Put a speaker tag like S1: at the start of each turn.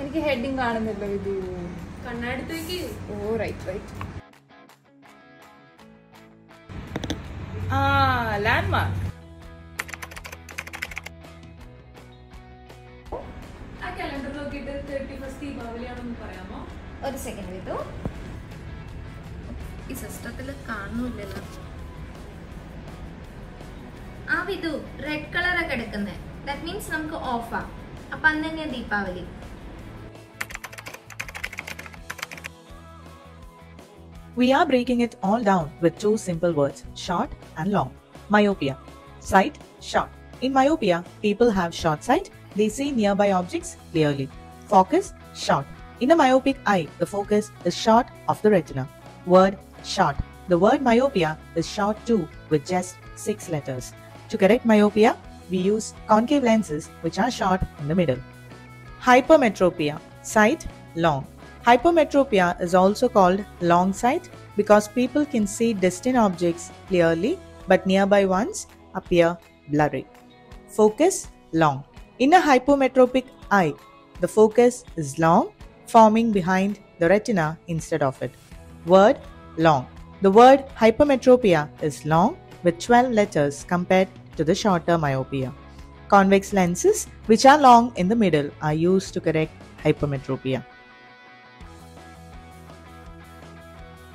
S1: എനിക്ക് ഹെഡിങ് കാണുന്നില്ല ഇത്
S2: കണ്ണാടത്തേക്ക്.
S1: ഓ റൈറ്റ് റൈറ്റ് ആ ലാൻഡ്മാർക്ക്
S2: ആ കലണ്ടർ നോക്കിയിട്ട് തേർട്ടി ഫസ്റ്റ് ദീപാവലിയാണെന്ന് പറയാമോ?
S1: ഒരു സെക്കൻഡ് വിതു
S3: ഈ സിസ്റ്റത്തിൽ കാണുന്നില്ലല്ലോ. ആ വിധു റെഡ് കളർ ഒക്കെ എടുക്കുന്നത് ദാറ്റ് മീൻസ് നമുക്ക് ഓഫാ
S4: We are breaking it all down with two simple words, short and long. Myopia. Sight, short. In myopia, people have short sight. They see nearby objects clearly. Focus, short. In a myopic eye, the focus is short of the retina. Word, short. The word myopia is short too with just six letters. To correct myopia, we use concave lenses which are short in the middle. Hypermetropia. Sight, long. Hypermetropia is also called long sight because people can see distant objects clearly but nearby ones appear blurry. Focus long. In a hypermetropic eye, the focus is long, forming behind the retina instead of it. Word long. The word hypermetropia is long with 12 letters compared to the shorter myopia. Convex lenses, which are long in the middle, are used to correct hypermetropia.